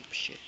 some shit.